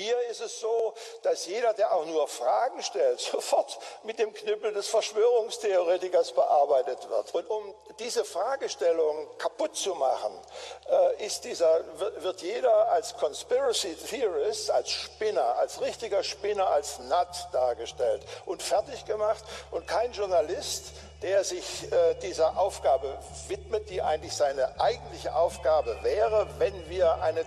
Hier ist es so, dass jeder, der auch nur Fragen stellt, sofort mit dem Knüppel des Verschwörungstheoretikers bearbeitet wird. Und um diese Fragestellung kaputt zu machen, äh, ist dieser, wird jeder als Conspiracy Theorist, als Spinner, als richtiger Spinner, als Nut dargestellt und fertig gemacht. Und kein Journalist, der sich äh, dieser Aufgabe widmet, die eigentlich seine eigentliche Aufgabe wäre, wenn wir eine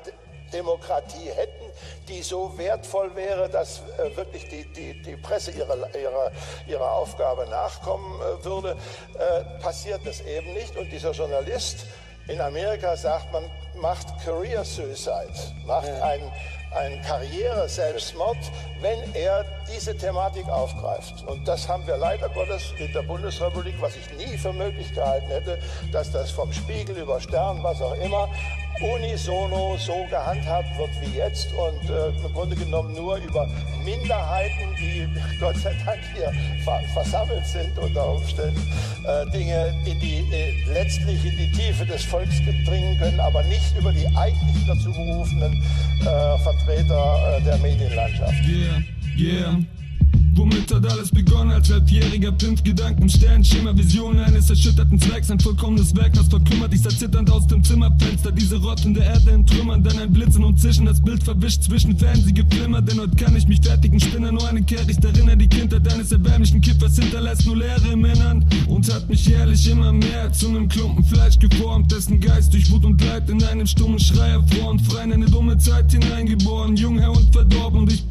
Demokratie hätten, die so wertvoll wäre, dass äh, wirklich die, die, die Presse ihrer, ihrer, ihrer Aufgabe nachkommen äh, würde, äh, passiert das eben nicht. Und dieser Journalist in Amerika sagt, man macht Career Suicide, macht ja. einen ein Karriere-Selbstmord, wenn er diese Thematik aufgreift. Und das haben wir leider Gottes in der Bundesrepublik, was ich nie für möglich gehalten hätte, dass das vom Spiegel über Stern, was auch immer, unisono so gehandhabt wird wie jetzt und äh, im Grunde genommen nur über Minderheiten, die Gott sei Dank hier ver versammelt sind unter Umständen, äh, Dinge in die, äh, letztlich in die Tiefe des Volks dringen können, aber nicht über die eigentlich dazu berufenen äh, Vertreter äh, der Medienlandschaft. Yeah, yeah. Womit hat alles begonnen als elfjähriger Pimp? Gedanken, Sternschema, Visionen eines erschütterten Zwecks. Ein vollkommenes Werk, das verkümmert. Ich sah zitternd aus dem Zimmerfenster. Diese rottende Erde in Trümmern. Dann ein Blitzen und Zischen, das Bild verwischt zwischen Fernseh geflimmert. Denn heute kann ich mich fertigen Spinner. Nur eine Kehricht erinnert die Kindheit eines erbärmlichen Kippers hinterlässt nur Leere im Innern. Und hat mich jährlich immer mehr zu einem Klumpen Fleisch geformt. Dessen Geist durch Wut und Leid in einem stummen Schrei erfroren. Frei in eine dumme Zeit hineingeboren. Jung, Herr und verdorben. Und ich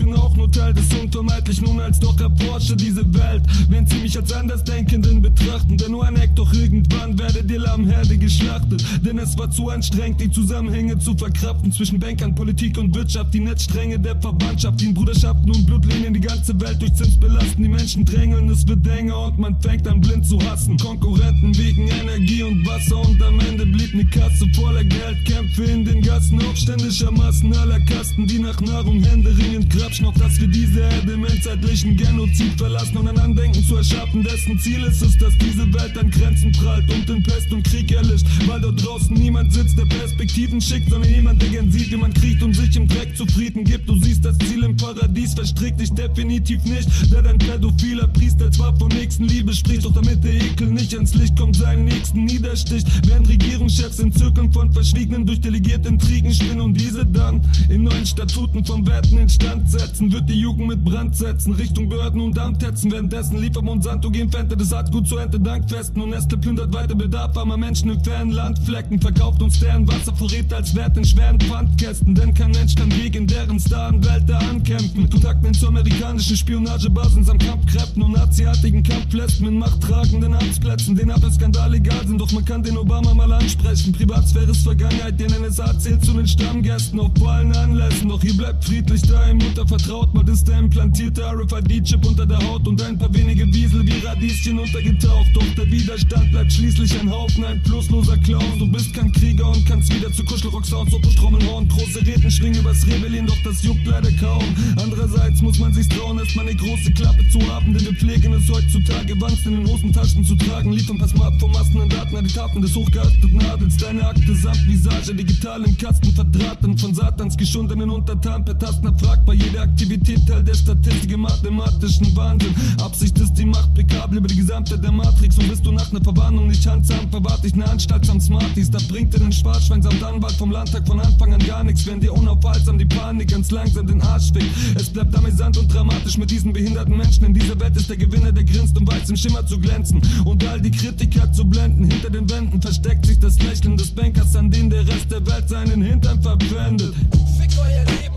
bin auch nur Teil des Unvermeidlichen. Nun als doch erforsche diese Welt, wenn sie mich als Andersdenkenden betrachten. Denn nur ein Eck, doch irgendwann werdet ihr Lammherde geschlachtet. Denn es war zu anstrengend, die Zusammenhänge zu verkraften zwischen Bankern, Politik und Wirtschaft. Die Netzstränge der Verwandtschaft, die in Bruderschaften und Blutlinien die ganze Welt durch Zins belasten. Die Menschen drängeln, es wird enger und man fängt an blind zu hassen. Konkurrenten wegen Energie und Wasser und am Ende blieb ne Kasse voller Geld. Kämpfe in den Gassen aufständischer Massen aller Kasten, die nach Nahrung händeringend grapschen. Auf dass wir diese Erde im endzeitlichen Genozid verlassen und ein Andenken zu erschaffen, dessen Ziel ist es, dass diese Welt an Grenzen prallt und in Pest und Krieg erlischt, weil dort draußen niemand sitzt, der Perspektiven schickt, sondern jemand, der gern sieht, wie man kriecht und sich im Dreck zufrieden gibt. Du siehst das Ziel im Paradies, verstrickt dich definitiv nicht, der dein pädophiler Priester zwar von Nächstenliebe spricht, doch damit der Ekel nicht ans Licht kommt, seinen Nächsten niedersticht, während Regierungschefs in Zirkeln von Verschwiegenen durch delegierte Intrigen spinnen und diese dann in neuen Statuten von Werten instand setzen, wird die Jugend mit Brand setzen, Richtung Behörden und Dampftetzen. Währenddessen liefert Monsanto gegen Fente das Saatgut zur Ente Dankfesten. Und Nestle plündert weiter Bedarf armer Menschen in fernen Landflecken. Verkauft uns deren Wasservorräte als Wert in schweren Pfandkästen. Denn kein Mensch kann gegen deren Welt da ankämpfen. Kontakten zu amerikanischen Spionagebasen samt Kampfkräften und naziartigen Kampfplätzen mit machttragenden Amtsplätzen. Den Apple-Skandal egal sind, doch man kann den Obama mal ansprechen. Privatsphäre ist Vergangenheit, den NSA zählt zu den Stammgästen auf allen Anlässen. Doch ihr bleibt friedlich daheim unter vertraut, mal ist der implantierte RFID-Chip unter der Haut und ein paar wenige Wiesel wie Radieschen untergetaucht. Doch der Widerstand bleibt schließlich ein Haufen, ein plusloser Clown. Du bist kein Krieger und kannst wieder zu Kuschelrock-Sounds, Opus, Trommelhorn. Große Reden schwingen übers Rebellion, doch das juckt leider kaum. Andererseits muss man sich trauen, erstmal eine große Klappe zu haben, denn wir pflegen es heutzutage, Wanst in den Hosentaschen zu tragen. Liefern pass mal ab vom Massen an Daten an die Taten des hochgeasteten Adels. Deine Akte samt Visage, digital im Kasten verdrahten, von Satans geschundenen Untertan per Tasten erfragbar. Jede Aktivität Teil der Statistik im mathematischen Wahnsinn. Absicht ist die Macht bekabel über die gesamte der Matrix. Und bist du nach ner Verwarnung nicht handsam, verwahrt dich ne Anstalt am Smarties. Da bringt dir den Schwarzschwein samt Anwalt vom Landtag von Anfang an gar nichts. Wenn dir unaufhaltsam die Panik ganz langsam den Arsch fickt. Es bleibt amüsant und dramatisch mit diesen behinderten Menschen. In dieser Welt ist der Gewinner, der grinst, um weiß im Schimmer zu glänzen. Und all die Kritiker zu blenden. Hinter den Wänden versteckt sich das Lächeln des Bankers, an den der Rest der Welt seinen Hintern verpfändet. Fick euer Leben,